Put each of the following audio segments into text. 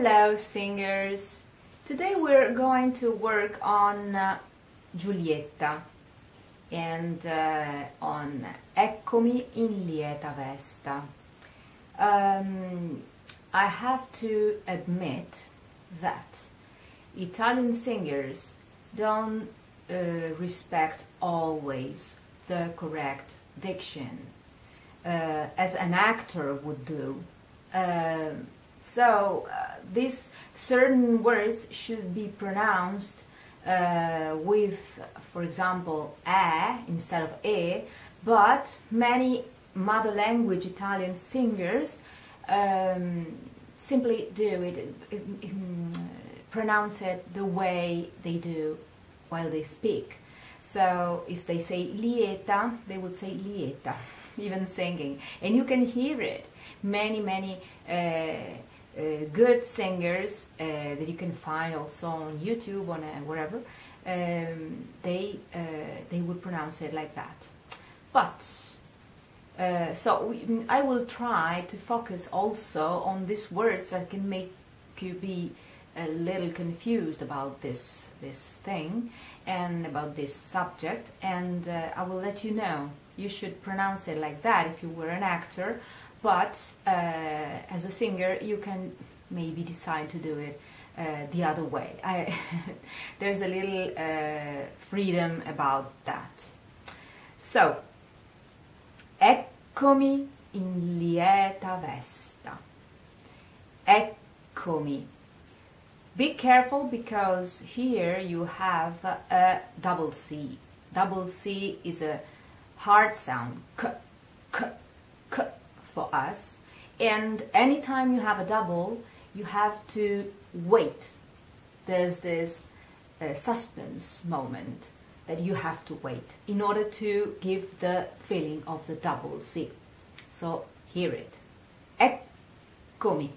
Hello, singers! Today we're going to work on uh, Giulietta and uh, on Eccomi in lieta vesta. Um, I have to admit that Italian singers don't uh, respect always the correct diction uh, as an actor would do. Um, so uh, these certain words should be pronounced uh, with, for example, a instead of e, but many mother language Italian singers um, simply do it, pronounce it the way they do while they speak. So if they say lieta, they would say lieta, even singing. And you can hear it. Many, many uh, good singers uh, that you can find also on YouTube, on wherever, um, they, uh, they would pronounce it like that. But uh, so we, I will try to focus also on these words that can make you be a little confused about this this thing and about this subject and uh, I will let you know you should pronounce it like that if you were an actor but uh, as a singer you can maybe decide to do it uh, the other way. I, there's a little uh, freedom about that. So eccomi in lieta vesta. Eccomi. Be careful because here you have a double C. Double C is a hard sound, k, k, k for us. And anytime you have a double, you have to wait. There's this uh, suspense moment that you have to wait in order to give the feeling of the double C. So hear it. Eccomi.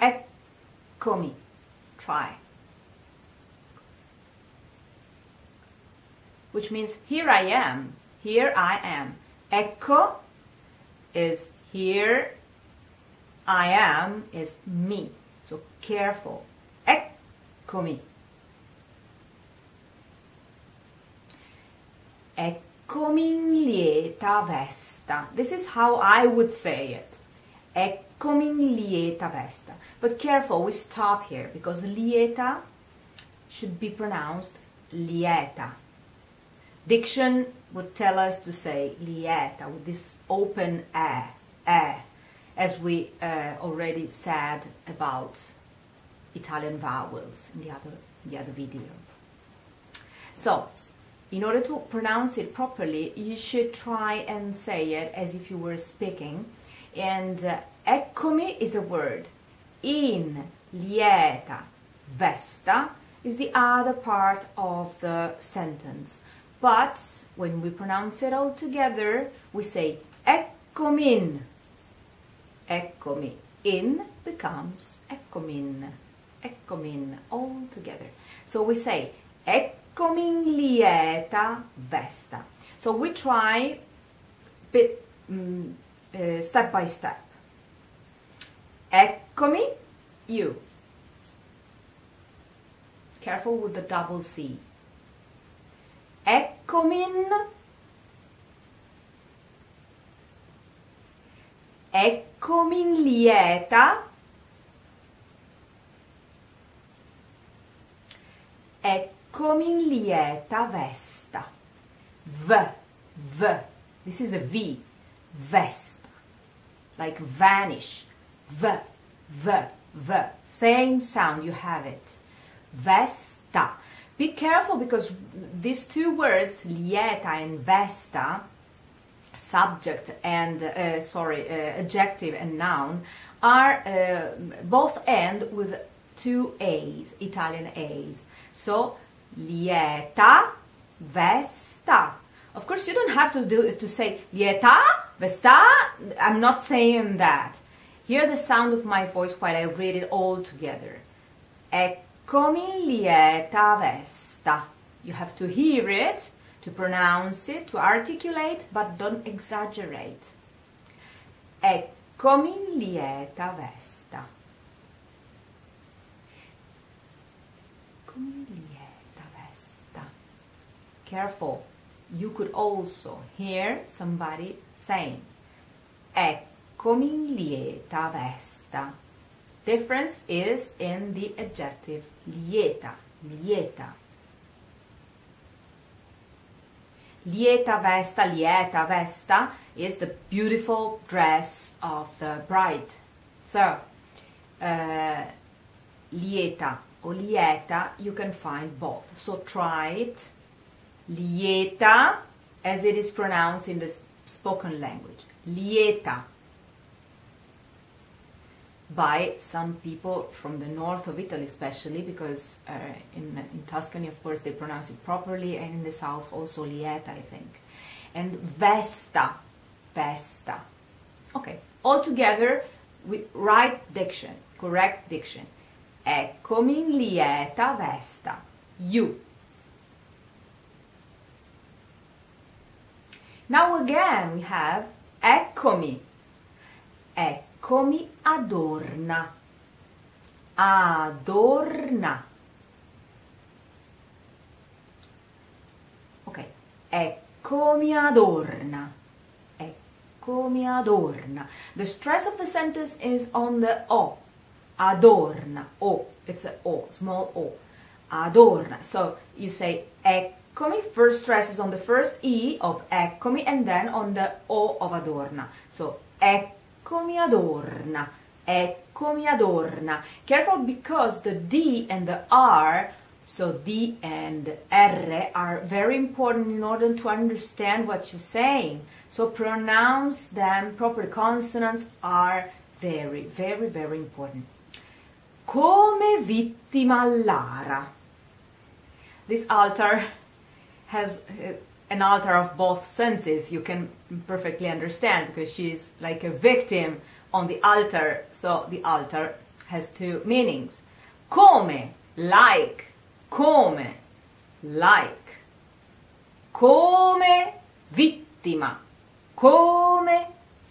Eccomi try. Which means here I am, here I am. Ecco is here I am is me. So careful. Eccomi. Eccomi in lieta vesta. This is how I would say it. Eccomi in lieta vesta. But careful, we stop here because lieta should be pronounced lieta. Diction would tell us to say lieta with this open e, e, as we uh, already said about Italian vowels in the other, the other video. So, in order to pronounce it properly, you should try and say it as if you were speaking. And uh, eccomi is a word in lieta vesta is the other part of the sentence. But when we pronounce it all together, we say eccomin. Eccomi. In becomes eccomin. Eccomin all together. So we say eccomin lieta vesta. So we try bit um, uh, step by step. Eccomi, you. Careful with the double C. Eccomin. Eccomin lieta. Eccomin lieta vesta. V, V. This is a V. Vesta. Like vanish V, V, V. Same sound, you have it. Vesta. Be careful because these two words, lieta and vesta, subject and, uh, sorry, uh, adjective and noun, are uh, both end with two A's, Italian A's. So, lieta, vesta. Of course, you don't have to do it to say lieta, vesta. I'm not saying that. Hear the sound of my voice while I read it all together. Eccomi lieta vesta. You have to hear it, to pronounce it, to articulate, but don't exaggerate. Eccomi lieta vesta. Eccomi lieta vesta. Careful. You could also hear somebody saying, Eccomi lieta vesta. Difference is in the adjective lieta, lieta. Lieta vesta, lieta vesta is the beautiful dress of the bride. So, uh, lieta or lieta, you can find both. So try it. Lieta, as it is pronounced in the spoken language. Lieta. By some people from the north of Italy, especially because uh, in, in Tuscany, of course, they pronounce it properly, and in the south also lieta, I think. And vesta, vesta. Okay, all together with right diction, correct diction. Eccomi in lieta vesta. You. Now again we have eccomi. Eccomi adorna. Adorna. Ok, eccomi adorna. Eccomi adorna. The stress of the sentence is on the O. Adorna. O. It's a O, small O. Adorna. So you say eccomi. First stress is on the first E of eccomi and then on the O of adorna. So eccomi adorna. Eccomi adorna. Careful because the D and the R so D and R are very important in order to understand what you're saying. So pronounce them properly. Consonants are very, very, very important. Come vittima Lara. This altar has uh, an altar of both senses. You can perfectly understand because she's like a victim on the altar. So the altar has two meanings. Come, like come, like, come vittima, come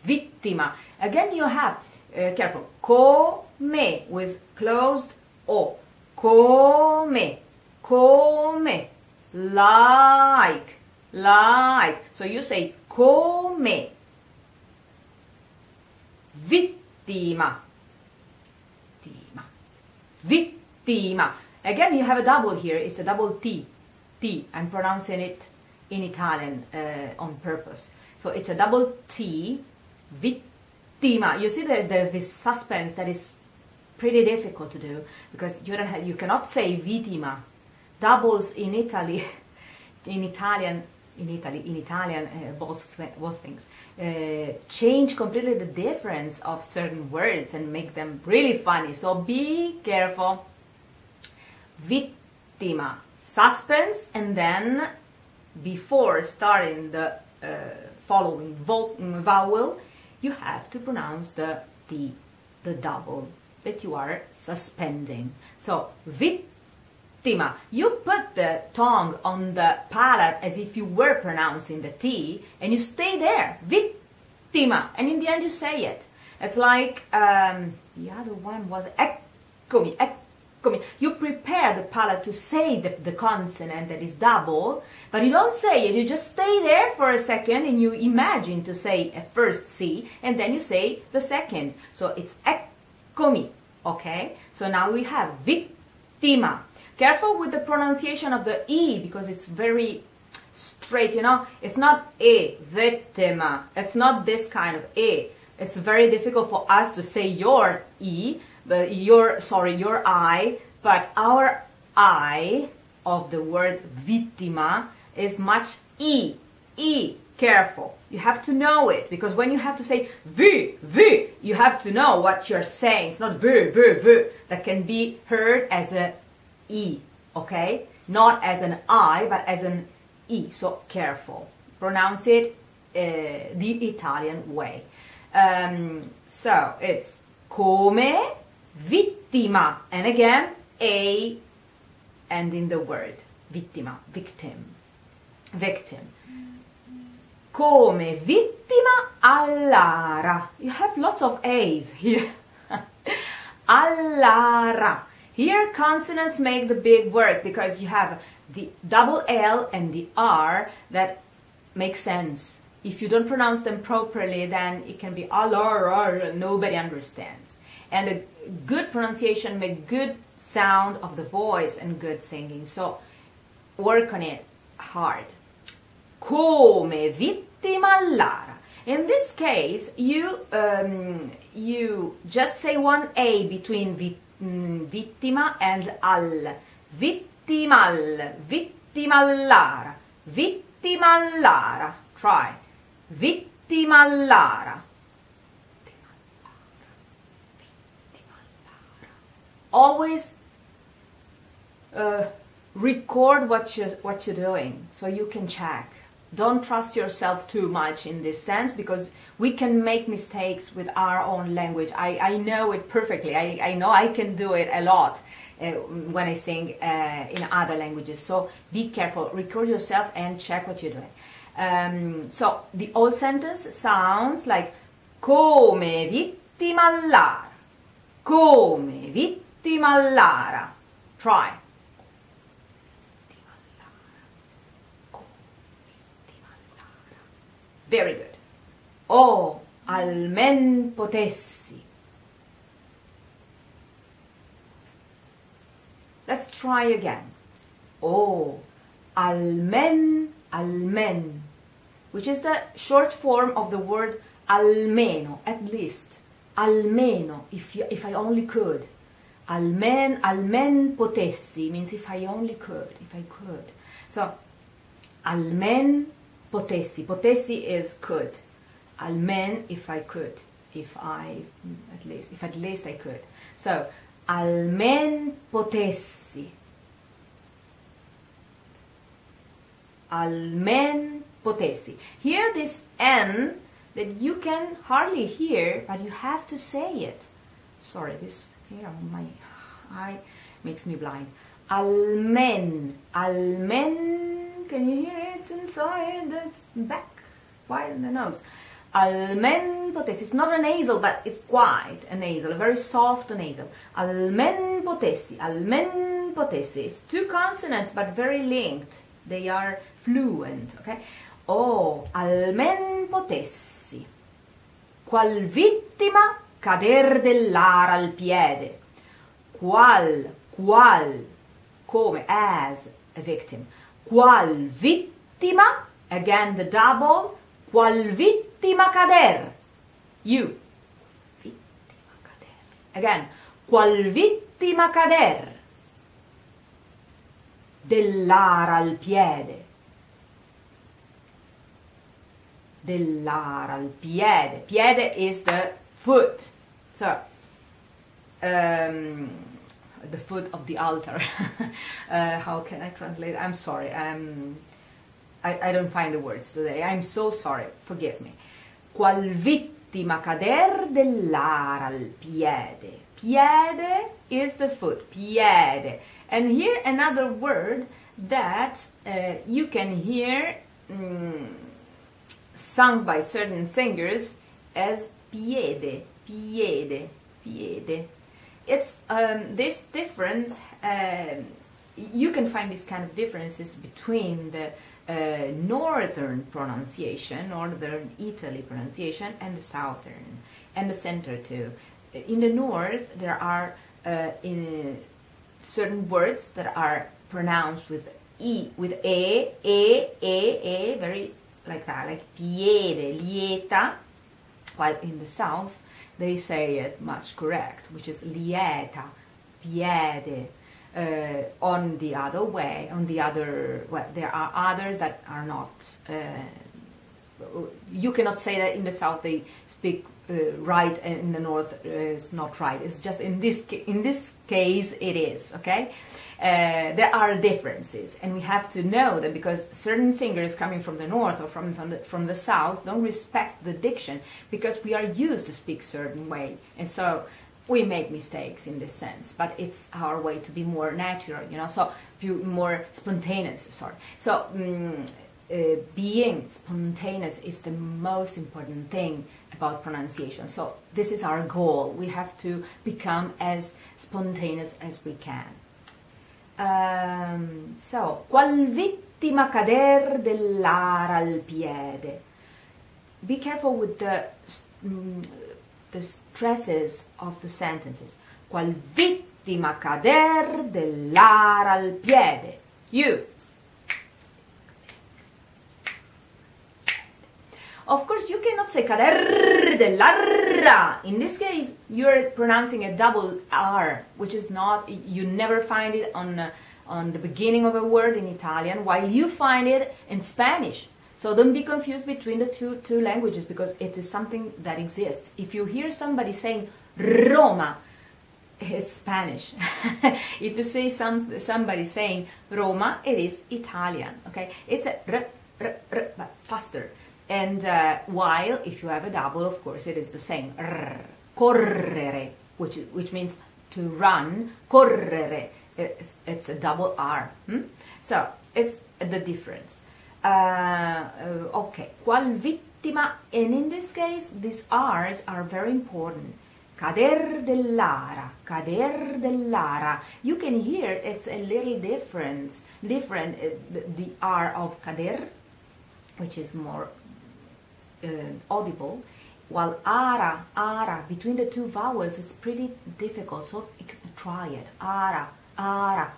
vittima. Again, you have, uh, careful, come with closed o, come, come, like, like. So you say come, vittima, vittima, vittima. Again, you have a double here. It's a double T. T. I'm pronouncing it in Italian uh, on purpose. So it's a double T. Vittima. You see, there's there's this suspense that is pretty difficult to do because you don't have, you cannot say vittima. Doubles in Italy, in Italian, in Italy, in Italian, uh, both both things uh, change completely the difference of certain words and make them really funny. So be careful vittima, suspense, and then before starting the uh, following vowel, you have to pronounce the T, the double that you are suspending. So, vittima. You put the tongue on the palate as if you were pronouncing the T, and you stay there, vittima, and in the end you say it. It's like um, the other one was eccomi, eccomi you prepare the palate to say the, the consonant that is double, but you don't say it. You just stay there for a second and you imagine to say a first C and then you say the second. So it's eccomi, okay? So now we have vittima. Careful with the pronunciation of the E because it's very straight, you know? It's not E, vittima. It's not this kind of E. It's very difficult for us to say your E but your sorry your I, but our I of the word vittima is much e e careful you have to know it because when you have to say v v you have to know what you're saying it's not v v v that can be heard as a e okay not as an i but as an e so careful pronounce it uh, the italian way um, so it's come vittima, and again, a and in the word, vittima, victim, victim. Come vittima all'ara. You have lots of A's here. all'ara. Here, consonants make the big work because you have the double L and the R that make sense. If you don't pronounce them properly, then it can be Allah, nobody understands. And a good pronunciation make good sound of the voice and good singing. So work on it hard. Come vittima lara. In this case, you um, you just say one a between vit, mm, vittima and al. Vittimal, vittimallara, vittimallara. Try. Vittimallara. Always uh, record what you what you're doing so you can check don't trust yourself too much in this sense because we can make mistakes with our own language. I, I know it perfectly. I, I know I can do it a lot uh, when I sing uh, in other languages. So be careful, record yourself and check what you're doing. Um, so the old sentence sounds like come vittima all'ara. Come vittima all'ara. Try. Very good. Oh, almen potessi. Let's try again. Oh, almen, almen, which is the short form of the word almeno, at least. Almeno, if, you, if I only could. Almen, almen potessi means if I only could, if I could. So, almen potessi. Potessi is could. Almen if I could. If I, at least, if at least I could. So, almen potessi. Almen potessi. Here this N that you can hardly hear, but you have to say it. Sorry, this here on my eye makes me blind. Almen, almen can you hear it? It's inside, it's back, in the nose. Almen potessi. It's not a nasal, but it's quite a nasal, a very soft nasal. Almen potessi. Almen potessi. It's two consonants, but very linked. They are fluent, okay? Oh, almen potessi. Qual vittima cader dell'ara al piede. Qual, qual, come, as a victim qual vittima, again the double, qual vittima cader. You. Vittima cader. Again, qual vittima cader. Dell'ara al piede. Dell'ara al piede. Piede is the foot. So, um, the foot of the altar. uh, how can I translate? I'm sorry. I'm, I, I don't find the words today. I'm so sorry. Forgive me. Qual vittima cader dell'ara al piede. Piede is the foot. Piede. And here another word that uh, you can hear mm, sung by certain singers as piede, piede, piede it's um, this difference. Uh, you can find these kind of differences between the uh, northern pronunciation, northern Italy pronunciation, and the southern and the center too. In the north, there are uh, in certain words that are pronounced with e, with e, e, e, e, very like that, like piede, lieta, while in the south they say it much correct, which is lieta, piede. Uh, on the other way, on the other, well, there are others that are not. Uh, you cannot say that in the south they speak uh, right and in the north uh, is not right. It's just in this in this case it is okay. Uh, there are differences, and we have to know that because certain singers coming from the north or from the, from the south don't respect the diction because we are used to speak certain way, and so we make mistakes in this sense. But it's our way to be more natural, you know. So more spontaneous. Sorry. So. Um, uh, being spontaneous is the most important thing about pronunciation. So this is our goal. We have to become as spontaneous as we can. Um, so, qual vittima cader dell'ara al piede. Be careful with the, mm, the stresses of the sentences. Qual vittima cader dell'ara al piede. You. Of course, you cannot say cader dell'ara. In this case, you're pronouncing a double R, which is not, you never find it on, uh, on the beginning of a word in Italian, while you find it in Spanish. So don't be confused between the two, two languages because it is something that exists. If you hear somebody saying Roma, it's Spanish. if you see some somebody saying Roma, it is Italian. Okay, it's a r, r, r, but faster. And uh, while if you have a double, of course, it is the same. R, correre, which which means to run. Correre, it's, it's a double R. Hmm? So it's the difference. Uh, uh, okay, qual vittima, and in this case, these R's are very important. Cader dell'ara, cader dell'ara. You can hear it's a little difference, different. Uh, the, the R of cader, which is more uh, audible, while ara, ara, between the two vowels, it's pretty difficult. So try it. Ara, ara,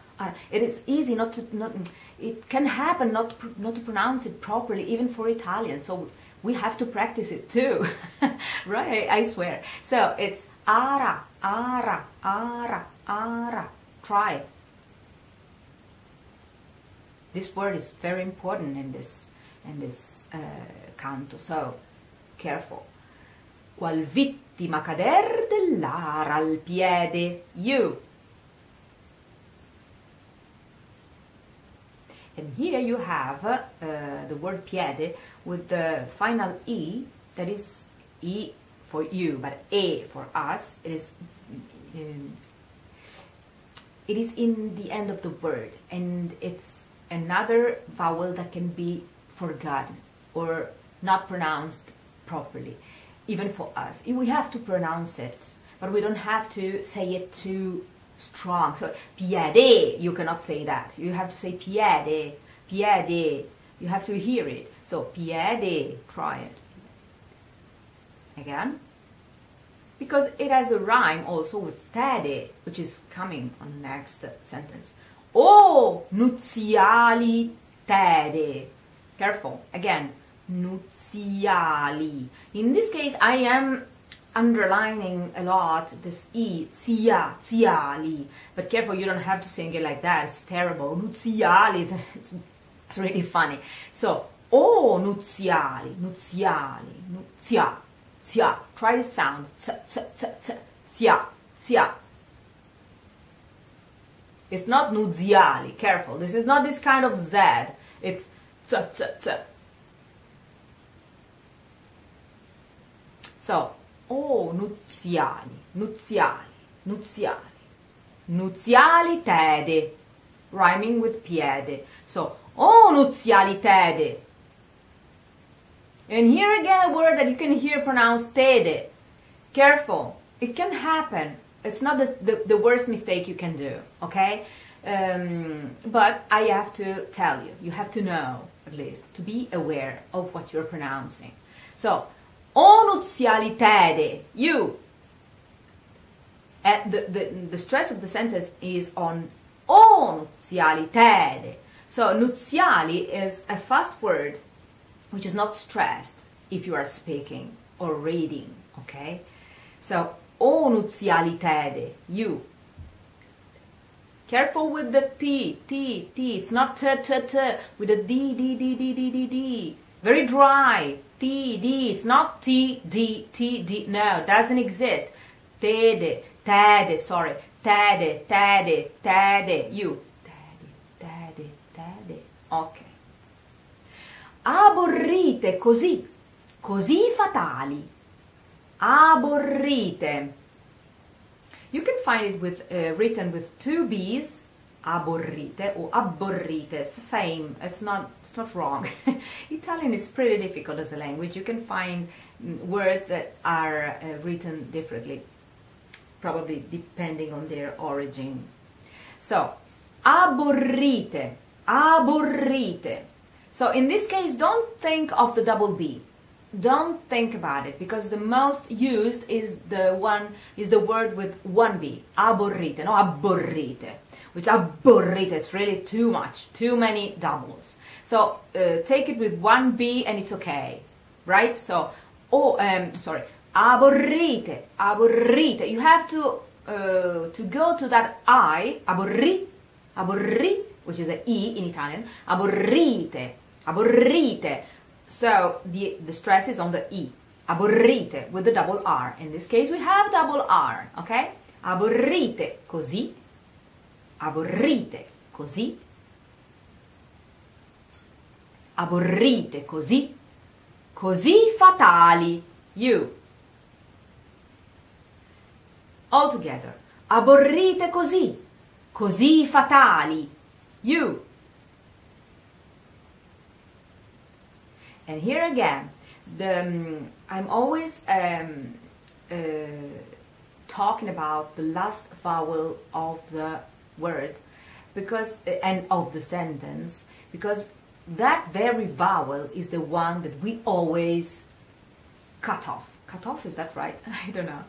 It is easy not to not. It can happen not not to pronounce it properly, even for Italian. So we have to practice it too, right? I swear. So it's ara, ara, ara, ara. Try. This word is very important in this in this uh, canto, so careful. Qual vittima cader dell'ara al piede, you. And here you have uh, the word piede with the final E, that is E for you, but A for us. It is, um, it is in the end of the word, and it's another vowel that can be forgotten or not pronounced properly, even for us. We have to pronounce it, but we don't have to say it too strong. So piede, you cannot say that. You have to say piede, piede. You have to hear it. So piede, try it. Again. Because it has a rhyme also with tede, which is coming on next sentence. Oh, nuziali tede. Careful. Again, nuziali. In this case, I am underlining a lot this e, zia, ziali. But careful, you don't have to sing it like that. It's terrible. Nuziali, it's, it's really funny. So, oh, nuziali, nuziali, nuzia, zia. Try the sound. Z, z, z, zia, zia. It's not nuziali. Careful. This is not this kind of Z. It's z, z, z. So, oh, nuziali, nuziali, nuziali, nuziali tede, rhyming with piede. So, oh, nuziali tede. And here again a word that you can hear pronounced tede. Careful, it can happen. It's not the, the, the worst mistake you can do, okay? Um, but I have to tell you, you have to know at least, to be aware of what you're pronouncing. So, onuzialitede, you. And the, the, the stress of the sentence is on onuzialitede. So, nuziali is a fast word which is not stressed if you are speaking or reading, okay? So, onuzialitede, you. Careful with the T, T, T. It's not T, T, T. With a D, D, D, D, D, D, D. Very dry. T, D. It's not T, D, T, D. No, doesn't exist. Tede, tede, sorry. Tede, tede, tede. You. Tede, tede, tede. Ok. Aborrite così, così fatali. Aborrite. You can find it with uh, written with two B's aborrite or abborrite. It's the same. It's not. It's not wrong. Italian is pretty difficult as a language. You can find mm, words that are uh, written differently, probably depending on their origin. So, aborrite, aborrite. So in this case, don't think of the double B. Don't think about it because the most used is the one is the word with one B, aborrite, no aborrite which are burrito. It's really too much, too many doubles. So uh, take it with one B and it's okay, right? So, oh, um, sorry, aborrite, aborrite. You have to uh, to go to that I, aborri, aborri, which is a E in Italian, aborrite, aborrite. So the, the stress is on the E, aborrite, with the double R. In this case, we have double R, okay? Aborrite, così, aborrite così, aborrite così, così fatali, you. All together, aborrite così, così fatali, you. And here again, the, um, I'm always um, uh, talking about the last vowel of the word because eh, and of the sentence because that very vowel is the one that we always cut off. Cut off is that right? I don't know.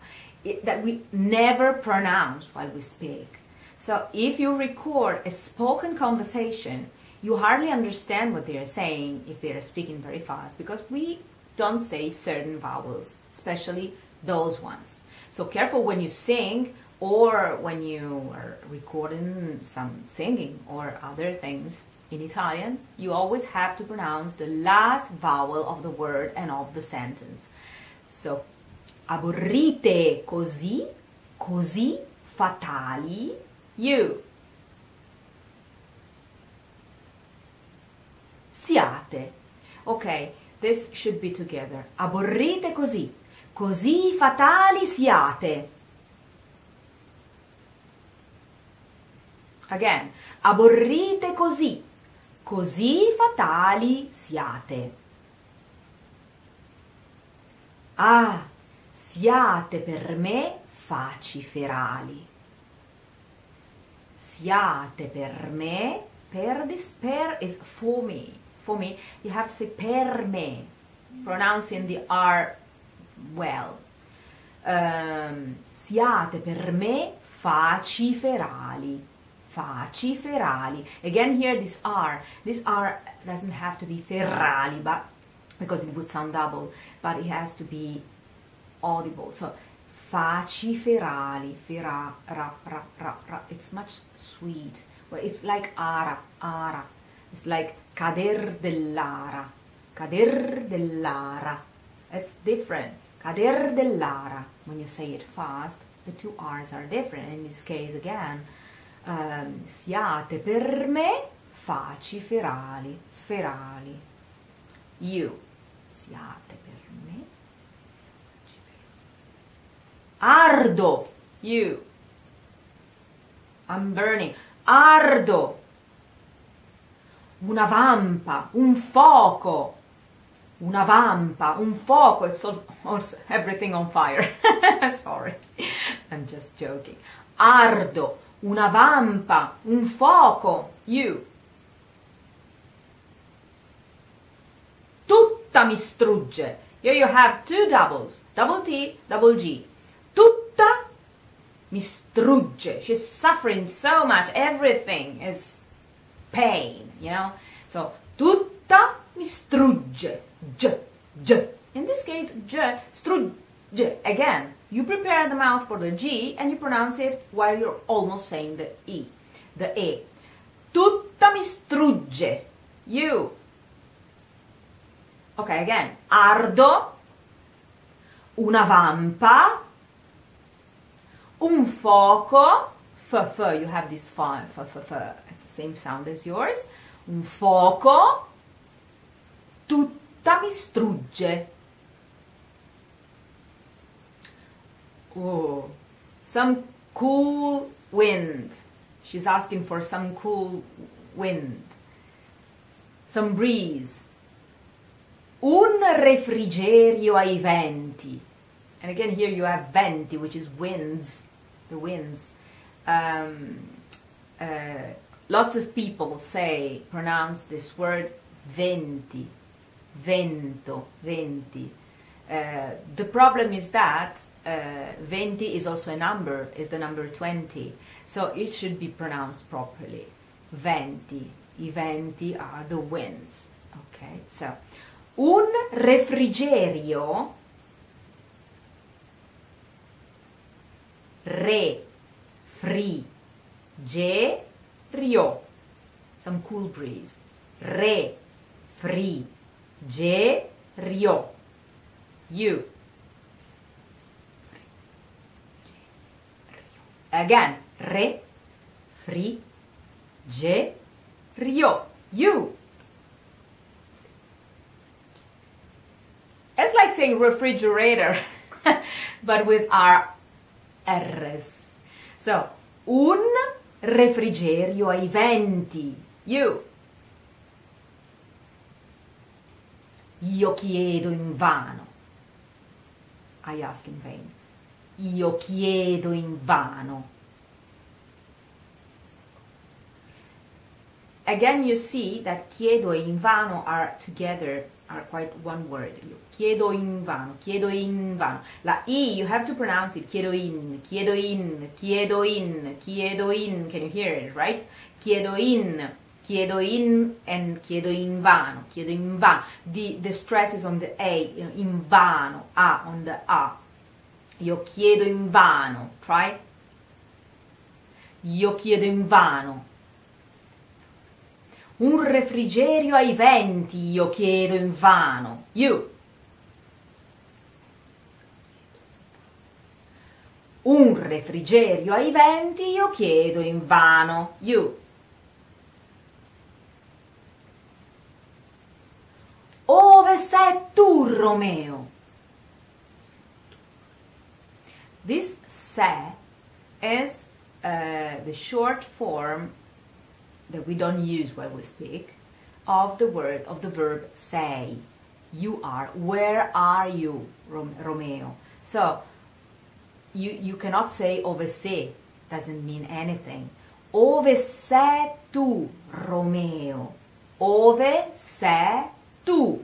It, that we never pronounce while we speak. So if you record a spoken conversation you hardly understand what they are saying if they are speaking very fast because we don't say certain vowels especially those ones. So careful when you sing or when you are recording some singing or other things in Italian, you always have to pronounce the last vowel of the word and of the sentence. So, aborrite così, così fatali you. Siate. Okay, this should be together. Aborrite così, così fatali siate. Again, aborrite così, così fatali siate. Ah, siate per me faciferali. Siate per me, per this per is for me. For me, you have to say per me, pronouncing the R well. Um, siate per me faciferali faci ferali. Again here this R, this R doesn't have to be ferali, but because it would sound double, but it has to be audible. So faci ferali, fera, ra, ra, ra, ra. It's much sweet. Well, it's like ara, ara. It's like cader dell'ara, cader dell'ara. It's different. Cader dell'ara. When you say it fast, the two R's are different. In this case, again, um, siate per me faci ferali, ferali. You, siate per me. Ardo, you. I'm burning. Ardo. Una vampa, un fuoco. Una vampa, un fuoco. It's all, also everything on fire. Sorry, I'm just joking. Ardo una vampa, un fuoco, you. Tutta mi strugge. Here you have two doubles, double T, double G. Tutta mi strugge. She's suffering so much. Everything is pain, you know? So, tutta mi strugge. J, J. In this case, J, strugge. Again, you prepare the mouth for the G and you pronounce it while you're almost saying the E, the E. Tutta mi strugge. You. Okay, again. Ardo. Una vampa. Un fuoco. F, f, you have this f, f, f, f. It's the same sound as yours. Un fuoco. Tutta mi strugge. Oh, some cool wind. She's asking for some cool wind, some breeze. Un refrigerio ai venti. And again, here you have venti, which is winds, the winds. Um, uh, lots of people say, pronounce this word venti, vento, venti. Uh, the problem is that uh, venti is also a number, is the number 20. So it should be pronounced properly. Venti. I venti are the winds. Okay, so un refrigerio re fri ge rio some cool breeze re fri ge rio you. Again re fri ge rio. You. It's like saying refrigerator but with our R's. So un refrigerio ai venti. You. Io chiedo invano I ask in vain io chiedo invano. Again, you see that chiedo e invano are together, are quite one word. Chiedo invano, chiedo invano. La I, you have to pronounce it. Chiedo in, chiedo in, chiedo in, chiedo in. Can you hear it, right? Chiedo in, chiedo in, and chiedo invano, chiedo invano. The, the stress is on the A, invano, A on the A. Io chiedo invano. Try. Io chiedo invano. Un refrigerio ai venti, io chiedo invano. You. Un refrigerio ai venti, io chiedo invano. You. Ove sei tu, Romeo? This se is uh, the short form that we don't use when we speak of the word of the verb say. You are. Where are you, Romeo? So you you cannot say ove se. Doesn't mean anything. Ove sei tu, Romeo? Ove sei tu?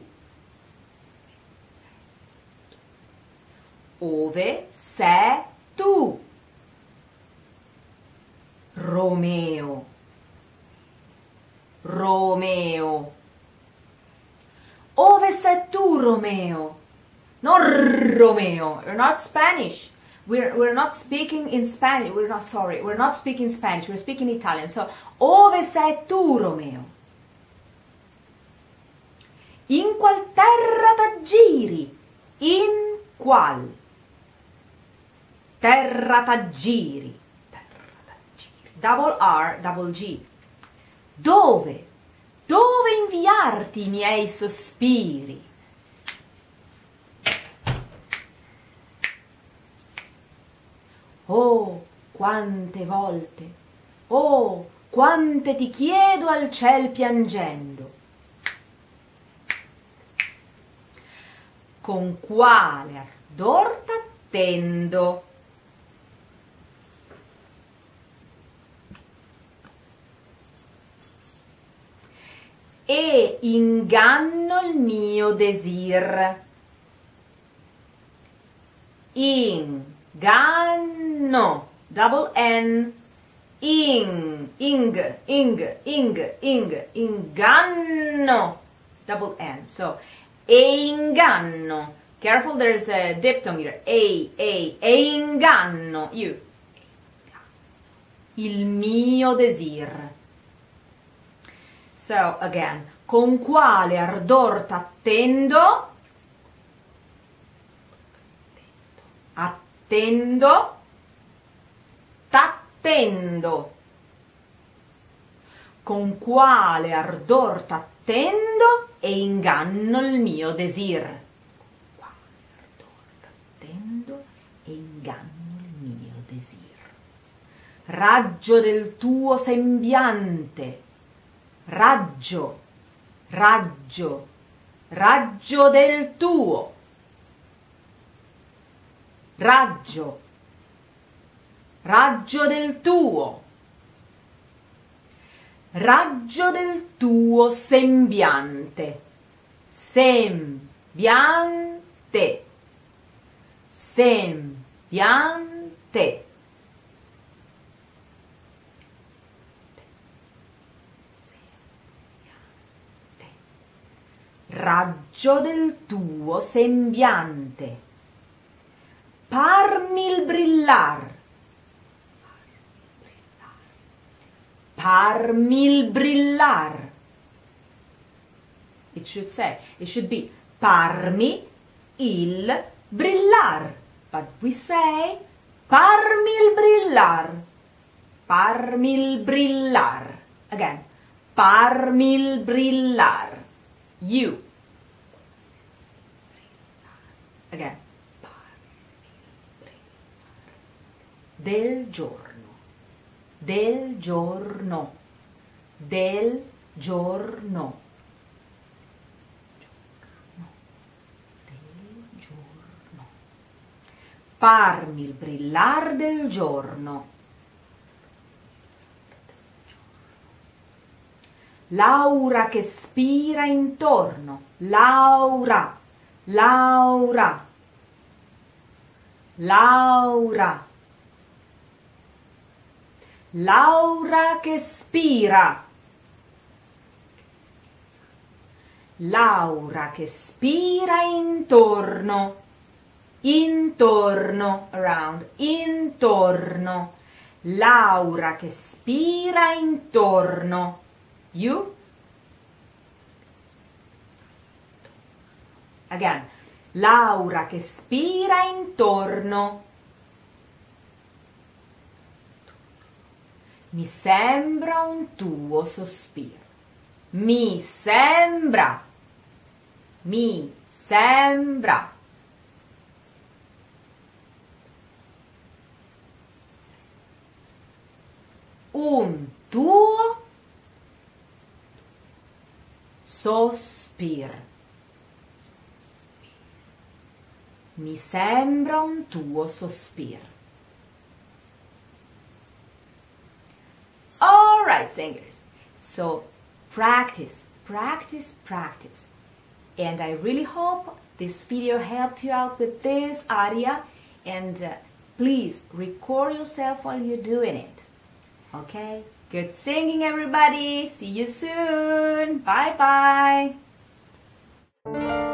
Ove sei tu? Romeo. Romeo. Ove sei tu, Romeo? Not Romeo. You're not Spanish. We're, we're not speaking in Spanish. We're not sorry. We're not speaking Spanish. We're speaking Italian. So, ove sei tu, Romeo? In qual terra t'aggiri? In qual? terra t'aggiri, terra double R, double G. Dove? Dove inviarti i miei sospiri? Oh, quante volte, oh, quante ti chiedo al ciel piangendo. Con quale ardor t'attendo? e inganno il mio desir. Inganno, double N, ing, ing, ing, ing, ing, inganno, double N. So, e inganno. Careful, there's a diphthong here. E, e, e inganno. You. Il mio desir. So, again, con quale ardor t'attendo? Attendo. T'attendo. Con quale ardor t'attendo e inganno il mio desir. Ardor t'attendo e inganno il mio desir. raggio del tuo sembiante, raggio, raggio, raggio del tuo, raggio, raggio del tuo, raggio del tuo sembiante, sembiante, sembiante. raggio del tuo sembiante. Parmi il brillar. Parmi il brillar. It should say, it should be parmi il brillar. But we say parmi il brillar. Parmi il brillar. Again, parmi il brillar. You. Again. Del giorno. Del giorno. Del giorno. Parmi il brillar del giorno. Laura che spira intorno. Laura. Laura. Laura. Laura che spira. Laura che spira intorno. Intorno, around, intorno. Laura che spira intorno. You? Again. Laura che spira intorno. Mi sembra un tuo sospiro. Mi sembra. Mi sembra. Un tuo sospiro. Mi sembra un tuo sospiro. Right, singers. So practice, practice, practice. And I really hope this video helped you out with this aria. And uh, please record yourself while you're doing it. Okay? Good singing, everybody. See you soon. Bye bye.